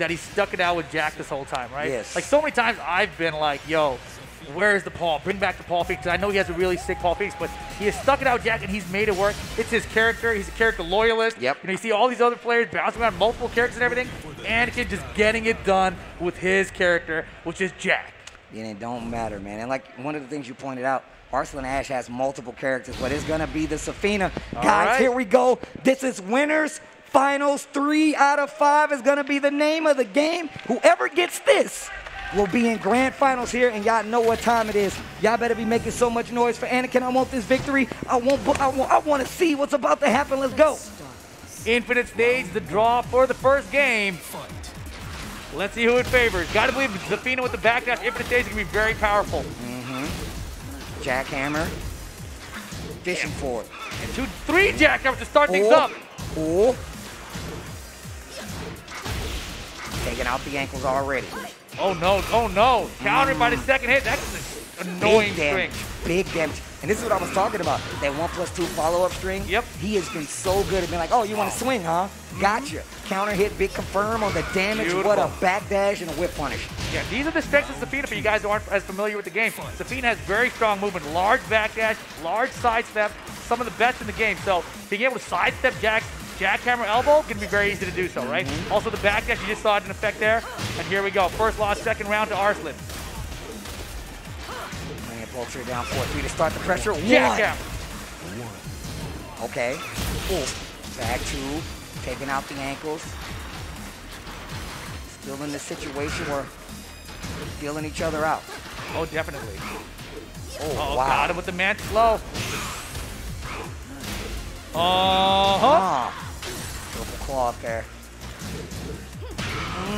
that he stuck it out with Jack this whole time, right? Yes. Like so many times I've been like, yo, where's the Paul? Bring back the Paul. 'Cause I know he has a really sick Paul Phoenix, but he has stuck it out with Jack and he's made it work. It's his character. He's a character loyalist. Yep. You know, you see all these other players bouncing around multiple characters and everything. Anakin just getting it done with his character, which is Jack. And it don't matter, man. And like one of the things you pointed out, Arslan Ash has multiple characters, but it's gonna be the Zafina. All Guys, right. here we go. This is winners. Finals three out of five is gonna be the name of the game. Whoever gets this will be in grand finals here, and y'all know what time it is. Y'all better be making so much noise for Anakin. I want this victory. I want. I want. I want to see what's about to happen. Let's go. Infinite stage, the draw for the first game. Let's see who it favors. Gotta believe Zafina with the backdash infinite stage is gonna be very powerful. Mm-hmm. Jackhammer. Fishing for it. And two, three jackhammers to start things Oh. up. Oh. Taking out the ankles already. Oh no, oh no. Countered by the second hit. That's an annoying big damage. string. Big damage. And this is what I was talking about. That one plus two follow-up string. Yep. He has been so good at being like, oh, you want to swing, huh? Mm-hmm. Gotcha. Counter hit, big confirm on the damage. What a Beautiful. backdash and a whip punish. Yeah, these are the strengths of Zafina for you guys who aren't as familiar with the game. Zafina has very strong movement, large backdash, large sidestep, some of the best in the game. So being able to sidestep Jack's jackhammer elbow can be very easy to do so, right? Mm-hmm. Also the back backdash, you just saw it in effect there. And here we go. First loss, second round to Arslan. Bringing Vulture down 4-3 to start the pressure. One. Jackhammer. Okay. Ooh. Back two. Taking out the ankles. Still in the situation where feeling each other out. Oh, definitely. Oh, Oh, wow. got him with the man slow. Uh-huh. Ah. Claw up there.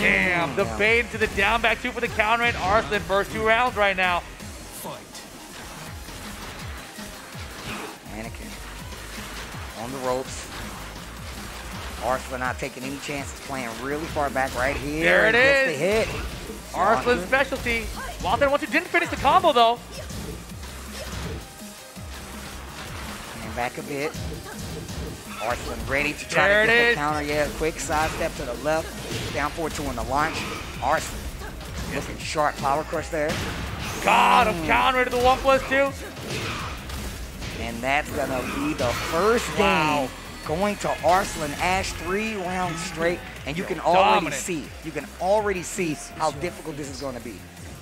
Damn, the bait into the down back two for the counter and Arslan first two rounds right now. Anakin on the ropes. Arslan not taking any chances, playing really far back right here. There it is. the hit. Arslan's specialty. Walter once you didn't finish the combo though. Back a bit. Arslan ready to try There to get the counter. Yeah, quick side step to the left. Down forward two on the launch. Arslan looking sharp power crush there. God, I'm hmm. counter to the one plus two. And that's gonna be the first Wow. going to Arslan Ash three rounds straight. And you can already Dominant. see, you can already see how difficult this is gonna be.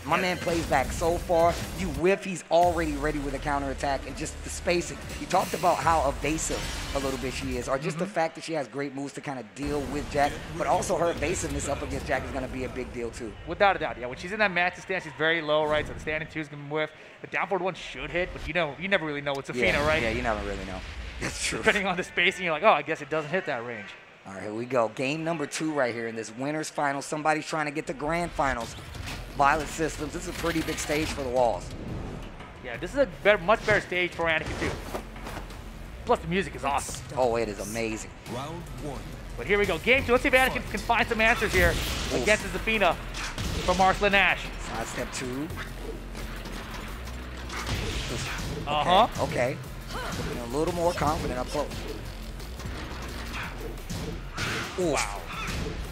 My man plays back so far. You whiff, he's already ready with a counterattack and just the spacing. You talked about how evasive a little bit she is, or just the Mm-hmm. fact that she has great moves to kind of deal with Jack, but also her evasiveness up against Jack is gonna be a big deal too. Without a doubt, yeah. When she's in that match stance, she's very low, right? So the standing two is gonna whiff. The down forward one should hit, but you know, you never really know with Zafina, yeah, right? Yeah, you never really know. That's true. Depending on the spacing, you're like, oh, I guess it doesn't hit that range. All right, here we go. Game number two right here in this winners final. Somebody's trying to get to grand finals. Violet Systems. This is a pretty big stage for the walls. Yeah, this is a better, much better stage for Anakin too. Plus the music is awesome. Oh, it is amazing. Round one. But here we go. Game two. Let's see if Anakin can find some answers here against the Zafina from Arslan Ash. Side step two. Uh-huh. Okay. Looking a little more confident up close. Ooh. Wow.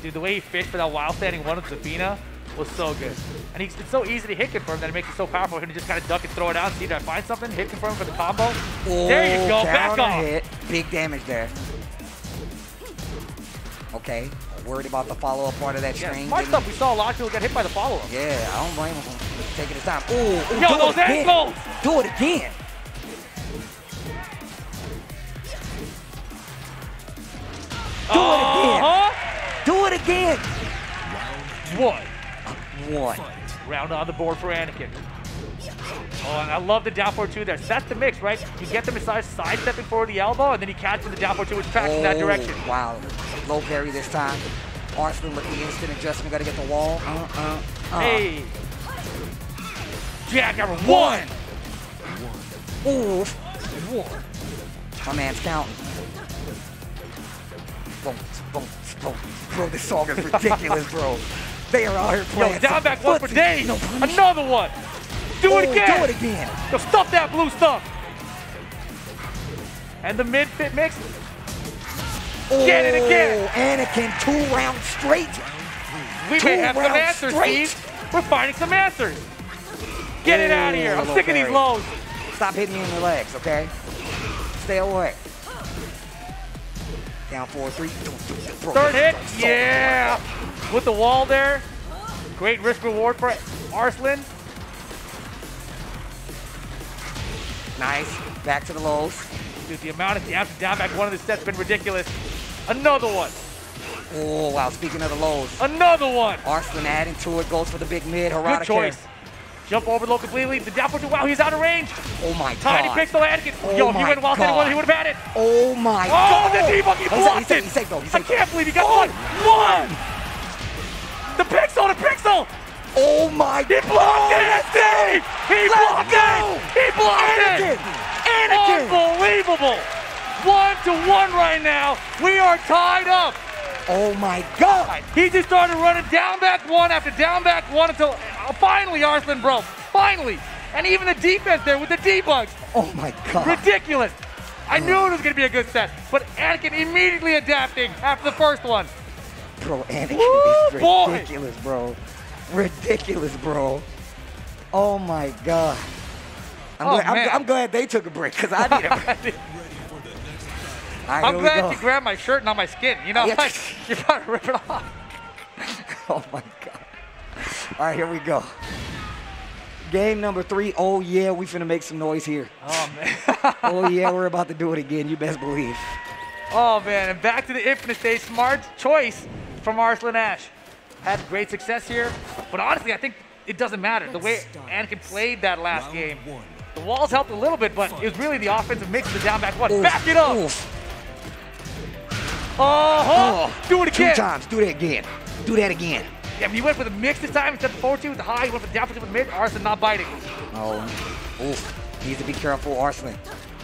Dude, the way he fished for that wild standing one with Zafina was so good. And he's, it's so easy to hit confirm that it makes it so powerful to just kind of duck and throw it out see if I find something, hit confirm for the combo. there you go, back off. hit. Big damage there. Okay. Worried about the follow-up part of that Yeah, string. smart stuff. We saw a lot of people get hit by the follow-up. Yeah, I don't blame him for taking his time. Ooh, ooh, Yo, do it those again. ankles! Do it again. Do it again. Uh-huh. Do it again. One. One. Round on the board for Anakin. Oh, and I love the down forward two there. So that's the mix, right? You get them inside, sidestepping forward the elbow, and then you catch them the down forward two, which tracks in that Oh, direction. Wow. Low parry this time. Arslan with the instant adjustment. Got to get the wall. Uh, uh, uh. Hey. Jackhammer, one. Oof. One. My man's counting. Boom, boom, boom. Bro, this song is ridiculous, bro. They are out here Yo, playing. down back one for days. No. Another one. Do it Oh, again. Do it again. Yo, stuff that blue stuff. And the mid fit mix. Get it again. Oh, Anakin, two rounds straight. We Two may have some answers, straight. Steve. We're finding some answers. Get it out of here. I'm sick of these lows. Stop hitting me in the legs, okay? Stay away. Down four, three. Third hit. Yeah. With the wall there. Great risk reward for Arslan. Nice. Back to the lows. Dude, the amount of damage down back one of the sets has been ridiculous. Another one. Oh, wow. Speaking of the lows, Another one. Arslan adding to it, goes for the big mid. Harada Good choice. Jump over low completely. The down push. Wow, he's out of range. Oh my god. Tiny god. pixel Anakin. Oh Yo, if he went wild standing one, he would have had it. Oh my Oh, god. the debug, he oh, safe, blocked he's safe, it. he's safe though. He's I can't believe he got Oh. one. One. The pixel, the pixel. Oh my god! He blocked it, Steve. He blocked go. it. He blocked Anakin. it. Anakin. Unbelievable. One to one right now. We are tied up. Oh my god. He just started running down back one after down back one until uh, finally Arslan broke. Finally. And even the defense there with the debugs. Oh my god. Ridiculous. I knew it was going to be a good set, but Anakin immediately adapting after the first one. Bro, Anakin Woo, is boy. ridiculous, bro. Ridiculous, bro. Oh my god. I'm, Oh, glad, I'm. I'm glad they took a break because I need a break. All right, I'm glad you grabbed my shirt, not my skin. You know, Yeah. like, you're about to rip it off. Oh my god. All right, here we go. Game number three. Oh yeah, we finna make some noise here. Oh, man. Oh yeah, we're about to do it again. You best believe. oh, man. And back to the infinite stage. Smart choice from Arslan Ash. Had great success here, but honestly, I think it doesn't matter. The way Anakin played that last game, the walls helped a little bit, but it was really the offensive mix of the down back one. Oof, Back it up. oof. Uh-huh. Oh, Do it Two again. times. Do that again. Do that again. Yeah, but he went for the mix this time instead of the forward two with the high. He went for the down push with the mid. Arslan not biting. Oh, oof. Needs to be careful, Arslan.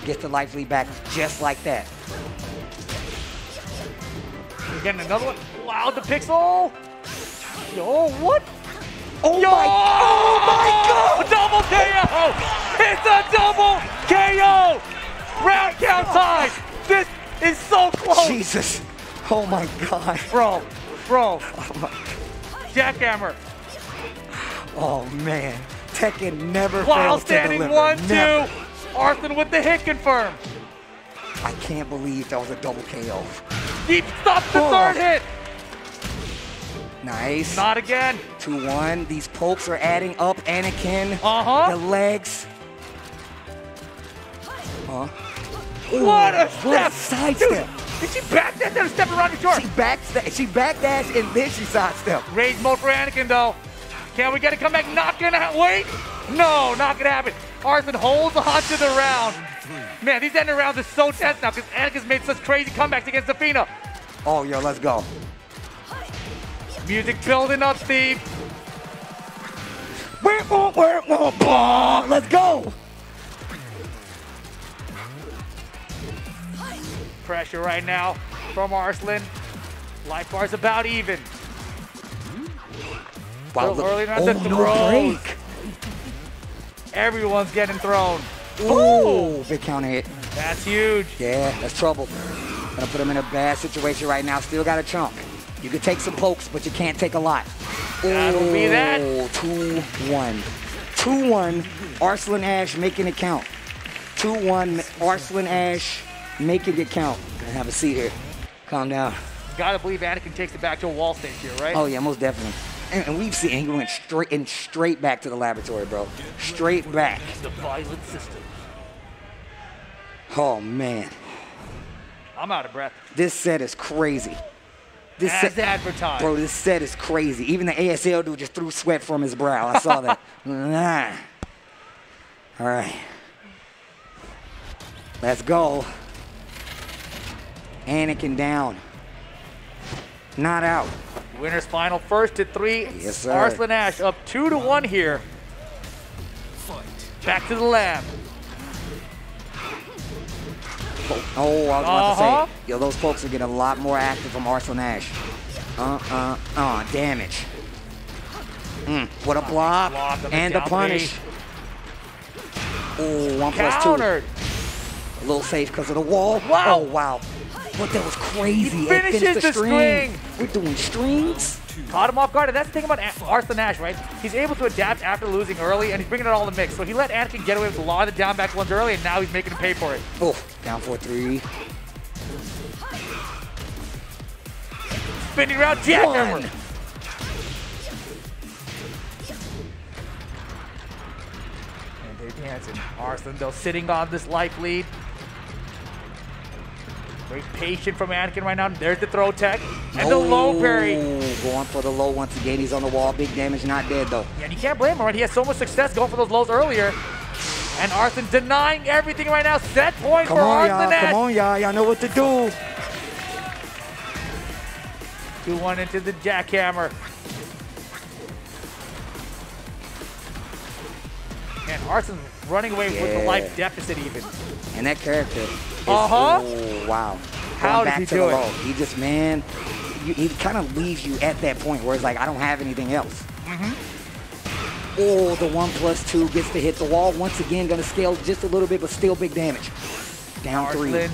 Gets the life lead back just like that. We're getting another one. Wow, the pixel. Yo, what? Oh Yo! my, oh my god! Double KO! It's a double KO! Round count time! This is so close! Jesus. Oh my god. Bro, bro, Oh, my, jackhammer. oh man. Tekken never While fails to standing deliver. one, Never. two. Arthur with the hit confirmed. I can't believe that was a double KO. Deep stops the Oh. third hit. Nice. Not again. 2-1. These pokes are adding up. Anakin. Uh-huh. The legs. Huh? What a What a step. sidestep. Did she back that there step around the short? She backsta- she backdash and then she sidestep. Rage mode for Anakin though. Can we get a comeback? Not gonna wait. No, not gonna happen. Arthur holds on to the round. Man, these ending rounds are so tense now because Anakin's made such crazy comebacks against Zafina. Oh, yo, let's go. Music building up, Steve. Let's go. Pressure right now from Arslan. Life bar's about even. Wow, Still early on oh, the no throws. break. Everyone's getting thrown. Ooh, oh, big counter hit. That's huge. Yeah, that's trouble. Gonna put him in a bad situation right now. Still got a chunk. You can take some pokes, but you can't take a lot. That'll be oh, that. 2-1. 2-1, Arslan Ash making it count. 2-1, Arslan Ash making it count. Gonna have a seat here. Calm down. Gotta believe Anakin takes it back to a wall stage here, right? Oh yeah, most definitely. And, and we've seen he went straight and straight back to the laboratory, bro. Straight back. The Violet System. Oh man, I'm out of breath. this set is crazy. This As set, advertised. bro, this set is crazy. Even the ASL dude just threw sweat from his brow. I saw that. Nah. All right. Let's go. Anakin down. Not out. Winners final first to three. Yes, sir. Arslan Ash up two to one here. Back to the lab. Oh, I was about Uh-huh. to say, yo, those folks are getting a lot more active from Arslan Ash. Uh, uh, uh, damage. Mm, what a block. block and the punish. Oh, one plus two. Countered. A little safe because of the wall. Wow. Oh, wow. But that was crazy. He finishes the string. We're doing strings. Caught him off guard, and that's the thing about A- Arslan Ash, right? He's able to adapt after losing early, and he's bringing it all in the mix. So he let Anakin get away with a lot of the down back ones early, and now he's making him pay for it. Oh, down for three. Spinning around jackhammer. And they're dancing. Arslan, though, sitting on this life lead. Very patient from Anakin right now. There's the throw tech. And the low oh, parry. Oh, Going for the low once again. He's on the wall. Big damage, not dead though. Yeah, and you can't blame him, right? He had so much success going for those lows earlier. And Arslan denying everything right now. Set point Come for on, y'all. Come on, y'all. Y'all know what to do. 2-1 into the jackhammer. Arslan running away with the life deficit even. And that character. Is, Uh-huh. Oh, wow. How back he to do the it? low. He just, man, you, he kind of leaves you at that point where it's like, I don't have anything else. Mm-hmm. Oh, the one plus two gets to hit the wall. Once again, going to scale just a little bit, but still big damage. Down three. Arslan,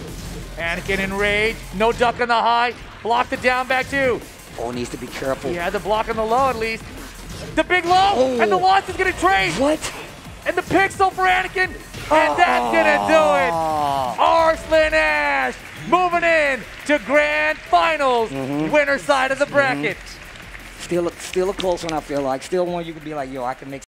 Anakin in rage. No duck on the high. Block the down back two. Oh, needs to be careful. He had the block on the low at least. The big low, Oh. and the loss is going to trade. What? And the pixel for Anakin, and that's gonna do it. Oh. Arslan Ash moving in to grand finals, Mm-hmm. winner side of the bracket. Still, still a close one, I feel like. Still one you could be like, yo, I can make